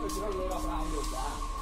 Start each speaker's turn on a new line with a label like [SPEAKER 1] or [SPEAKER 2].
[SPEAKER 1] Questi non loro avranno già.